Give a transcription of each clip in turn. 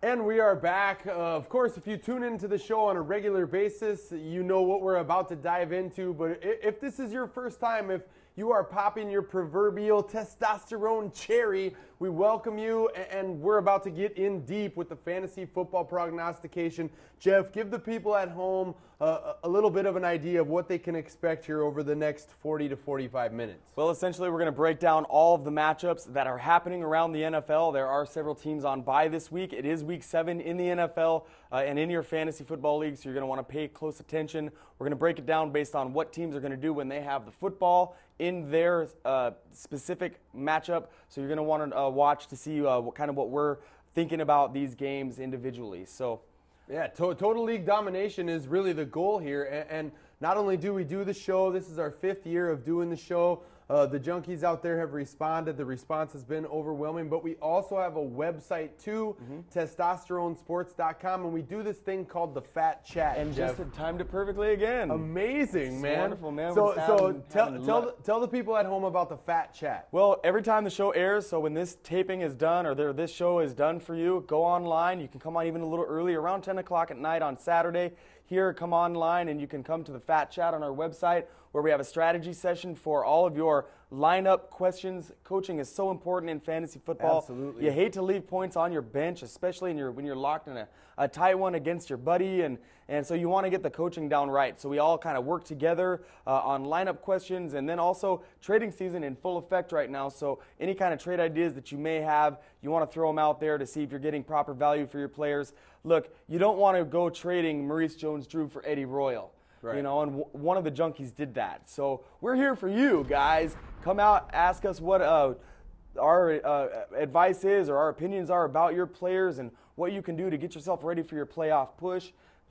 And we are back. Uh, of course, if you tune into the show on a regular basis, you know what we're about to dive into. But if this is your first time, if you are popping your proverbial testosterone cherry, we welcome you, and we're about to get in deep with the fantasy football prognostication. Jeff, give the people at home uh, a little bit of an idea of what they can expect here over the next 40 to 45 minutes. Well, essentially, we're going to break down all of the matchups that are happening around the NFL. There are several teams on bye this week. It is week seven in the NFL uh, and in your fantasy football league, so you're going to want to pay close attention. We're going to break it down based on what teams are going to do when they have the football in their uh, specific matchup. So you're going to want to uh, watch to see uh, what kind of what we're thinking about these games individually. So. Yeah, to- total league domination is really the goal here. And, and not only do we do the show, this is our fifth year of doing the show. Uh, the junkies out there have responded. The response has been overwhelming. But we also have a website too, mm-hmm. testosteronesports.com, and we do this thing called the Fat Chat. And Jeff. just timed it perfectly again. Amazing, it's man. Wonderful, man. So, so tell, tell, the, tell the people at home about the Fat Chat. Well, every time the show airs, so when this taping is done or this show is done for you, go online. You can come on even a little early, around 10 o'clock at night on Saturday here, come online and you can come to the Fat Chat on our website where we have a strategy session for all of your lineup questions. Coaching is so important in fantasy football. Absolutely. You hate to leave points on your bench, especially your, when you're locked in a, a tight one against your buddy. And, and so you want to get the coaching down right. So we all kind of work together uh, on lineup questions and then also trading season in full effect right now. So any kind of trade ideas that you may have, you want to throw them out there to see if you're getting proper value for your players. Look, you don't want to go trading Maurice Jones-Drew for Eddie Royal. Right. You know, and w- one of the junkies did that. So we're here for you guys. Come out, ask us what uh, our uh, advice is or our opinions are about your players and what you can do to get yourself ready for your playoff push.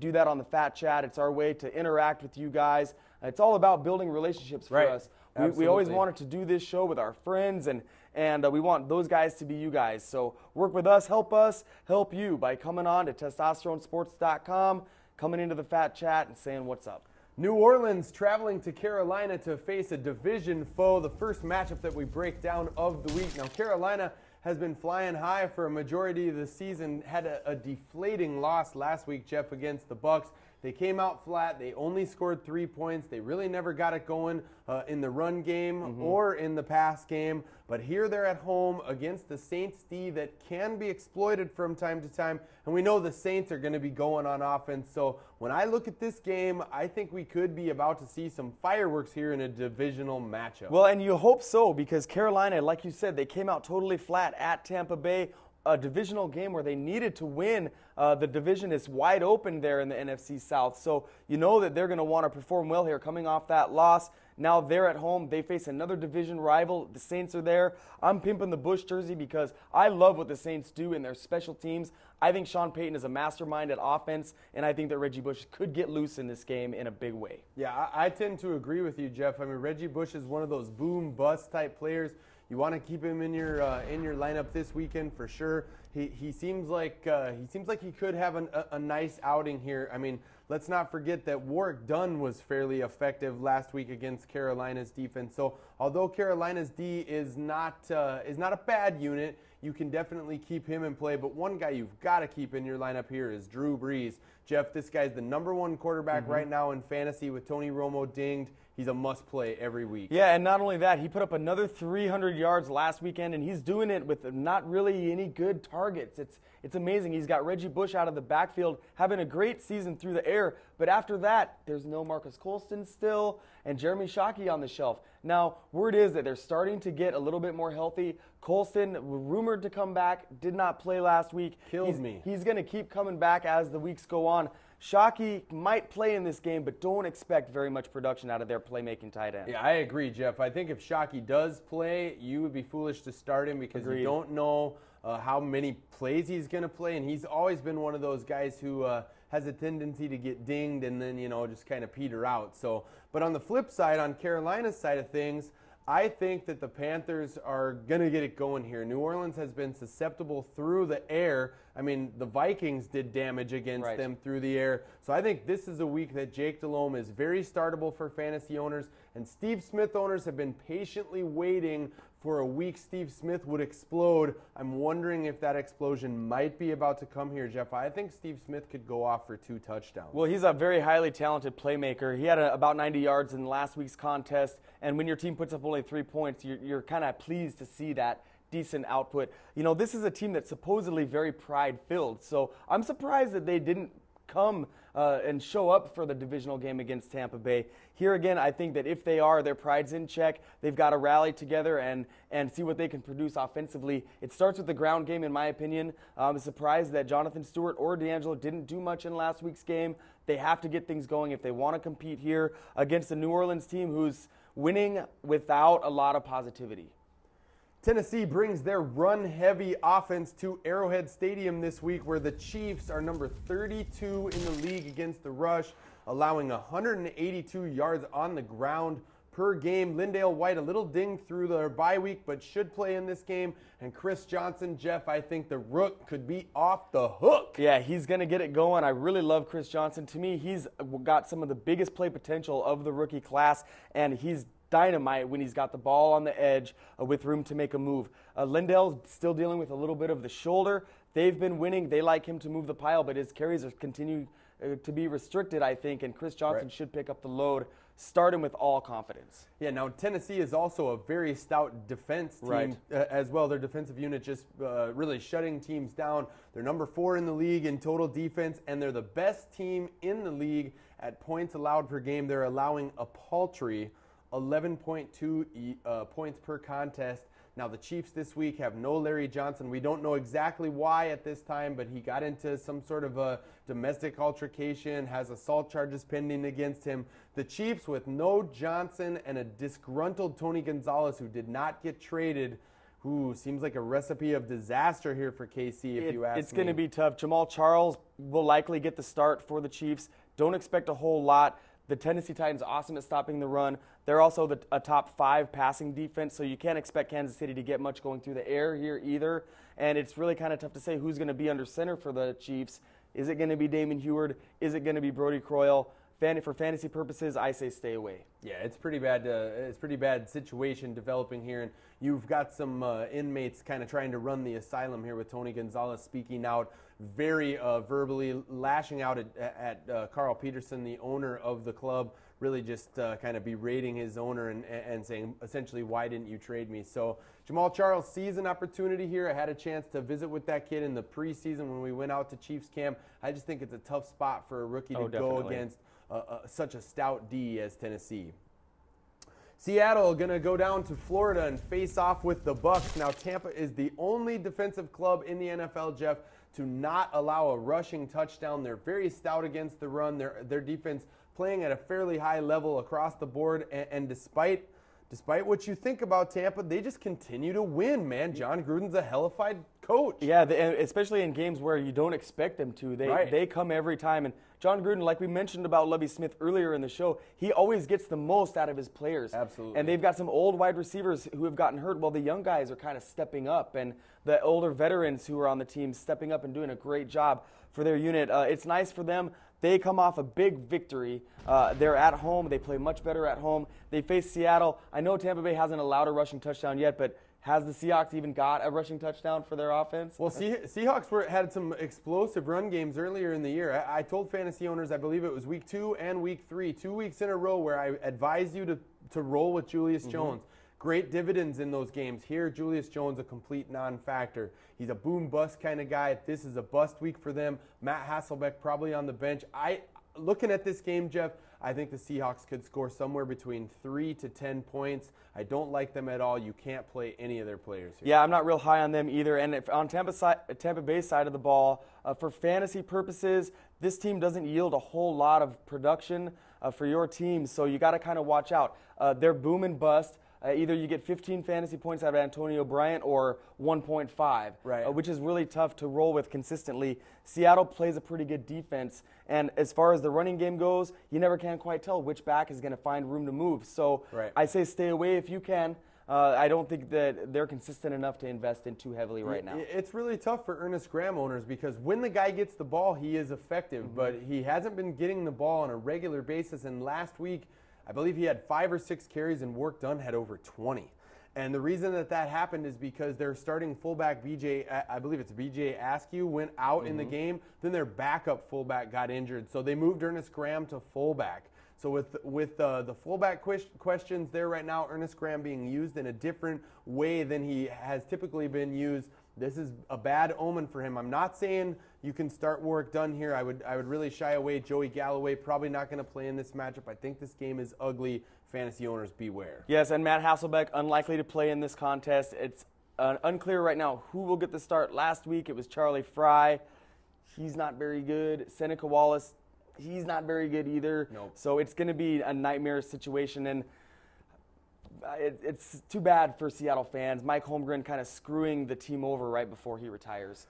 Do that on the Fat Chat. It's our way to interact with you guys. It's all about building relationships for right. us. We, we, always wanted to do this show with our friends, and and uh, we want those guys to be you guys. So work with us, help us, help you by coming on to testosteronesports.com, coming into the Fat Chat, and saying what's up. New Orleans traveling to Carolina to face a division foe, the first matchup that we break down of the week. Now, Carolina has been flying high for a majority of the season, had a, a deflating loss last week, Jeff, against the Bucs. They came out flat. They only scored three points. They really never got it going uh, in the run game mm-hmm. or in the pass game. But here they're at home against the Saints D that can be exploited from time to time. And we know the Saints are going to be going on offense. So when I look at this game, I think we could be about to see some fireworks here in a divisional matchup. Well, and you hope so because Carolina, like you said, they came out totally flat at Tampa Bay a divisional game where they needed to win. Uh, the division is wide open there in the NFC South. So you know that they're going to want to perform well here coming off that loss. Now they're at home. They face another division rival. The Saints are there. I'm pimping the Bush jersey because I love what the Saints do in their special teams. I think Sean Payton is a mastermind at offense, and I think that Reggie Bush could get loose in this game in a big way. Yeah, I, I tend to agree with you, Jeff. I mean, Reggie Bush is one of those boom bust type players you want to keep him in your uh, in your lineup this weekend for sure. He, he seems like uh, he seems like he could have an, a, a, nice outing here. I mean, let's not forget that Warrick Dunn was fairly effective last week against Carolina's defense. So although Carolina's D is not uh, is not a bad unit, you can definitely keep him in play. But one guy you've got to keep in your lineup here is Drew Brees. Jeff, this guy's the number one quarterback mm-hmm. right now in fantasy with Tony Romo dinged he's a must play every week. Yeah, and not only that, he put up another 300 yards last weekend, and he's doing it with not really any good targets. It's it's amazing. He's got Reggie Bush out of the backfield, having a great season through the air. But after that, there's no Marques Colston still, and Jeremy Shockey on the shelf. Now, word is that they're starting to get a little bit more healthy. Colston, rumored to come back, did not play last week. Kills he's, me. He's going to keep coming back as the weeks go on. Shockey might play in this game, but don't expect very much production out of their playmaking tight end. Yeah, I agree, Jeff. I think if Shockey does play, you would be foolish to start him because Agreed. you don't know uh, how many plays he's going to play, and he's always been one of those guys who uh, has a tendency to get dinged and then you know just kind of peter out. So, but on the flip side, on Carolina's side of things. I think that the Panthers are going to get it going here. New Orleans has been susceptible through the air. I mean, the Vikings did damage against right. them through the air. So I think this is a week that Jake Delhomme is very startable for fantasy owners. And Steve Smith owners have been patiently waiting for a week Steve Smith would explode. I'm wondering if that explosion might be about to come here, Jeff. I think Steve Smith could go off for two touchdowns. Well, he's a very highly talented playmaker. He had a, about 90 yards in last week's contest, and when your team puts up only three points, you're, you're kind of pleased to see that decent output. You know, this is a team that's supposedly very pride filled, so I'm surprised that they didn't come uh, and show up for the divisional game against Tampa Bay. Here again, I think that if they are, their pride's in check. They've got to rally together and, and see what they can produce offensively. It starts with the ground game, in my opinion. I'm surprised that Jonathan Stewart or DeAngelo didn't do much in last week's game. They have to get things going if they want to compete here against the New Orleans team who's winning without a lot of positivity. Tennessee brings their run heavy offense to Arrowhead Stadium this week, where the Chiefs are number 32 in the league against the rush, allowing 182 yards on the ground per game. LenDale White, a little ding through their bye week, but should play in this game. And Chris Johnson, Jeff, I think the rook could be off the hook. Yeah, he's going to get it going. I really love Chris Johnson. To me, he's got some of the biggest play potential of the rookie class, and he's dynamite when he's got the ball on the edge uh, with room to make a move. Uh, LenDale's still dealing with a little bit of the shoulder. They've been winning. They like him to move the pile, but his carries are continue uh, to be restricted, I think, and Chris Johnson right. should pick up the load. Start him with all confidence. Yeah, now Tennessee is also a very stout defense team right. uh, as well. Their defensive unit just uh, really shutting teams down. They're number four in the league in total defense, and they're the best team in the league at points allowed per game. They're allowing a paltry 11.2 uh, points per contest. Now, the Chiefs this week have no Larry Johnson. We don't know exactly why at this time, but he got into some sort of a domestic altercation, has assault charges pending against him. The Chiefs, with no Johnson and a disgruntled Tony Gonzalez who did not get traded, who seems like a recipe of disaster here for KC, if it, you ask it's me. It's going to be tough. Jamaal Charles will likely get the start for the Chiefs. Don't expect a whole lot. The Tennessee Titans awesome at stopping the run. They're also the, a top five passing defense, so you can't expect Kansas City to get much going through the air here either. And it's really kind of tough to say who's going to be under center for the Chiefs. Is it going to be Damon Huard? Is it going to be Brodie Croyle? For fantasy purposes, I say stay away. Yeah, it's pretty bad. Uh, it's pretty bad situation developing here, and you've got some uh, inmates kind of trying to run the asylum here with Tony Gonzalez speaking out, very uh, verbally lashing out at, at uh, Carl Peterson, the owner of the club, really just uh, kind of berating his owner and, and saying essentially, "Why didn't you trade me?" So Jamaal Charles sees an opportunity here. I had a chance to visit with that kid in the preseason when we went out to Chiefs camp. I just think it's a tough spot for a rookie to oh, go against uh, uh, such a stout D as Tennessee. Seattle going to go down to Florida and face off with the Bucs. Now Tampa is the only defensive club in the NFL, Jeff, to not allow a rushing touchdown. They're very stout against the run. Their their defense playing at a fairly high level across the board, and, and despite despite what you think about Tampa, they just continue to win, man. Jon Gruden's a hellified coach. Yeah, especially in games where you don't expect them to. They right. they come every time and Jon Gruden, like we mentioned about Lovie Smith earlier in the show, he always gets the most out of his players. Absolutely. And they've got some old wide receivers who have gotten hurt. Well, the young guys are kind of stepping up, and the older veterans who are on the team stepping up and doing a great job for their unit. Uh, it's nice for them. They come off a big victory. Uh, they're at home. They play much better at home. They face Seattle. I know Tampa Bay hasn't allowed a rushing touchdown yet, but has the Seahawks even got a rushing touchdown for their offense? Well, Seahawks were, had some explosive run games earlier in the year. I, I, told fantasy owners, I believe it was week two and week three, two weeks in a row, where I advised you to, to roll with Julius mm-hmm. Jones. Great dividends in those games. Here, Julius Jones, a complete non factor. He's a boom bust kind of guy. This is a bust week for them. Matt Hasselbeck probably on the bench. I Looking at this game, Jeff, I think the Seahawks could score somewhere between three to ten points. I don't like them at all. You can't play any of their players. Here. Yeah, I'm not real high on them either. And if, on Tampa, Tampa Bay side of the ball, uh, for fantasy purposes, this team doesn't yield a whole lot of production uh, for your team. So you got to kind of watch out. Uh, they're boom and bust. Uh, either you get 15 fantasy points out of Antonio Bryant or 1.5, right. uh, which is really tough to roll with consistently. Seattle plays a pretty good defense, and as far as the running game goes, you never can quite tell which back is going to find room to move. So right. I say stay away if you can. Uh, I don't think that they're consistent enough to invest in too heavily right now. It's really tough for Ernest Graham owners because when the guy gets the ball, he is effective, mm-hmm. but he hasn't been getting the ball on a regular basis. And last week, I believe he had five or six carries and Work Dunn had over 20. And the reason that that happened is because their starting fullback, BJ, I believe it's BJ Askew, went out mm-hmm. in the mm-hmm. game. Then their backup fullback got injured. So they moved Ernest Graham to fullback. So with with uh, the fullback questions there right now, Ernest Graham being used in a different way than he has typically been used. This is a bad omen for him. I'm not saying you can start Warrick Dunn here. I would I would really shy away. Joey Galloway probably not going to play in this matchup. I think this game is ugly. Fantasy owners beware. Yes, and Matt Hasselbeck unlikely to play in this contest. It's uh, unclear right now who will get the start. Last week it was Charlie Frye. He's not very good. Seneca Wallace he's not very good either. Nope. So it's going to be a nightmare situation, and it, it's too bad for Seattle fans. Mike Holmgren kind of screwing the team over right before he retires.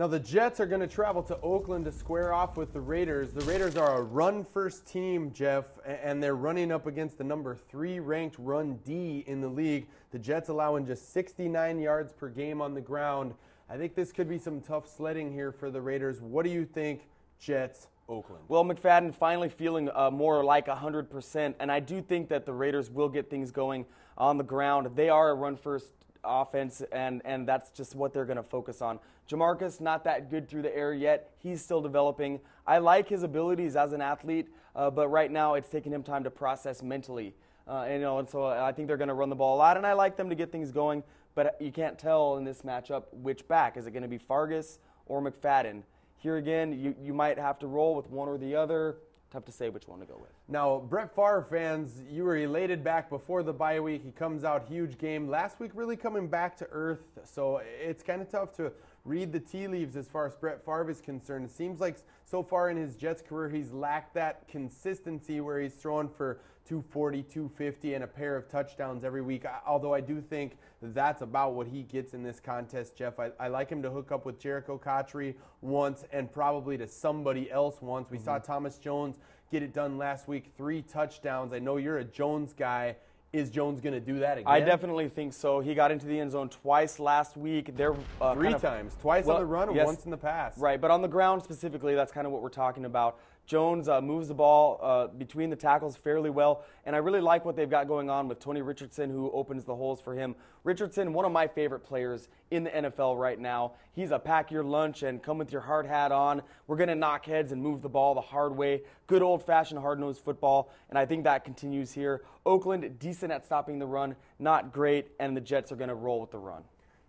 Now the Jets are going to travel to Oakland to square off with the Raiders. The Raiders are a run-first team, Jeff, and they're running up against the number three ranked run D in the league. The Jets allowing just 69 yards per game on the ground. I think this could be some tough sledding here for the Raiders. What do you think, Jets Oakland. Well, McFadden finally feeling uh, more like 100%, and I do think that the Raiders will get things going on the ground. They are a run first offense, and, and that's just what they're going to focus on. JaMarcus, not that good through the air yet. He's still developing. I like his abilities as an athlete, uh, but right now it's taking him time to process mentally. Uh, and, you know, and so I think they're going to run the ball a lot, and I like them to get things going. But you can't tell in this matchup which back is it going to be Fargas or McFadden. Here again, you, you might have to roll with one or the other. Tough to say which one to go with. Now, Brett Favre fans, you were elated back before the bye week. He comes out huge game. Last week, really coming back to earth. So it's kind of tough to read the tea leaves as far as Brett Favre is concerned. It seems like so far in his Jets career, he's lacked that consistency where he's throwing for 240, 250, and a pair of touchdowns every week. Although I do think that's about what he gets in this contest, Jeff. I, I like him to hook up with Jerricho Cotchery once and probably to somebody else once. We mm-hmm. saw Thomas Jones get it done last week, three touchdowns. I know you're a Jones guy. Is Jones going to do that again? I definitely think so. He got into the end zone twice last week. There, uh, three kind of, times, twice well, on the run, yes, once in the pass. Right, but on the ground specifically, that's kind of what we're talking about. Jones uh, moves the ball uh, between the tackles fairly well, and I really like what they've got going on with Tony Richardson, who opens the holes for him. Richardson, one of my favorite players in the NFL right now. He's a pack your lunch and come with your hard hat on. We're going to knock heads and move the ball the hard way. Good old fashioned hard nosed football, and I think that continues here. Oakland, decent at stopping the run, not great, and the Jets are going to roll with the run.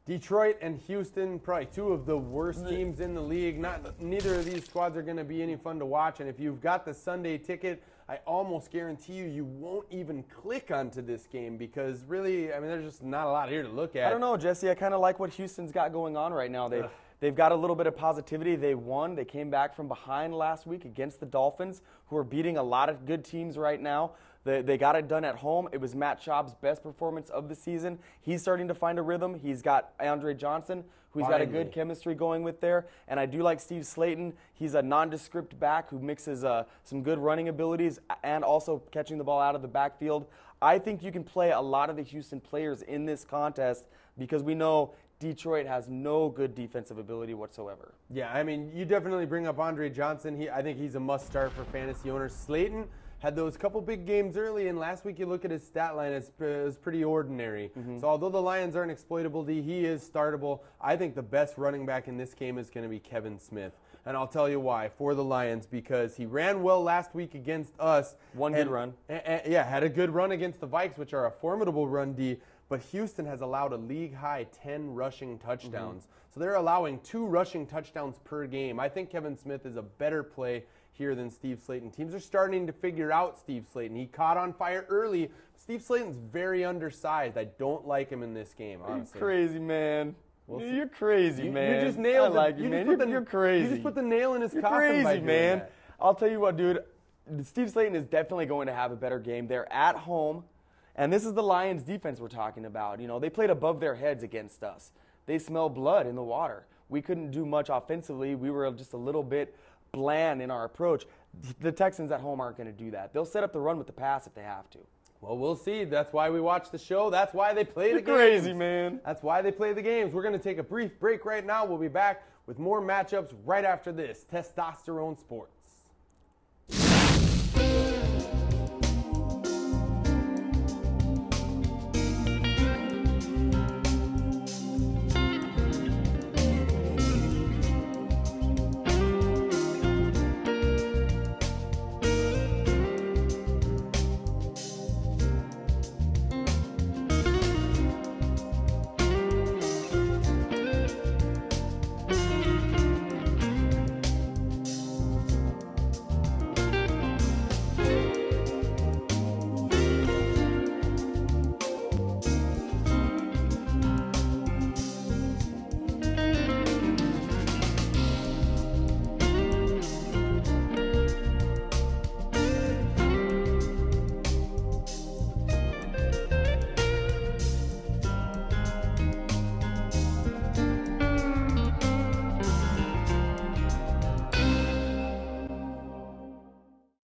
Detroit and Houston, probably two of the worst teams in the league. Not neither of these squads are going to be any fun to watch. And if you've got the Sunday ticket, I almost guarantee you you won't even click onto this game because really, I mean, there's just not a lot here to look at. I don't know, Jesse. I kind of like what Houston's got going on right now. They they've got a little bit of positivity. They won. They came back from behind last week against the Dolphins, who are beating a lot of good teams right now. They, they got it done at home. It was Matt Schaub's best performance of the season. He's starting to find a rhythm. He's got Andre Johnson, who's Finally. got a good chemistry going with there. And I do like Steve Slaton. He's a nondescript back who mixes uh, some good running abilities and also catching the ball out of the backfield. I think you can play a lot of the Houston players in this contest because we know Detroit has no good defensive ability whatsoever. Yeah, I mean, you definitely bring up Andre Johnson. He, I think he's a must start for fantasy owners. Slaton had those couple big games early, and last week you look at his stat line, it's, it's pretty ordinary. Mm-hmm. So although the Lions aren't exploitable D, he is startable. I think the best running back in this game is going to be Kevin Smith. And I'll tell you why for the Lions because he ran well last week against us. One good run. And, and, yeah, had a good run against the Vikes, which are a formidable run D. But Houston has allowed a league high 10 rushing touchdowns. Mm-hmm. So they're allowing two rushing touchdowns per game. I think Kevin Smith is a better play here than Steve Slaton. Teams are starting to figure out Steve Slaton. He caught on fire early. Steve Slaton's very undersized. I don't like him in this game, honestly. You're crazy, man. We'll you're crazy, you, man. You just nailed I like you, you man. You're, the, you're, crazy. You just put the nail in his you're coffin crazy, man. That. I'll tell you what, dude. Steve Slaton is definitely going to have a better game. They're at home, and this is the Lions' defense we're talking about. You know, they played above their heads against us. They smell blood in the water. We couldn't do much offensively. We were just a little bit bland in our approach. The Texans at home aren't going to do that. They'll set up the run with the pass if they have to. Well, we'll see. That's why we watch the show. That's why they play You're the games. crazy, man. That's why they play the games. We're going to take a brief break right now. We'll be back with more matchups right after this. Testosterone Sports.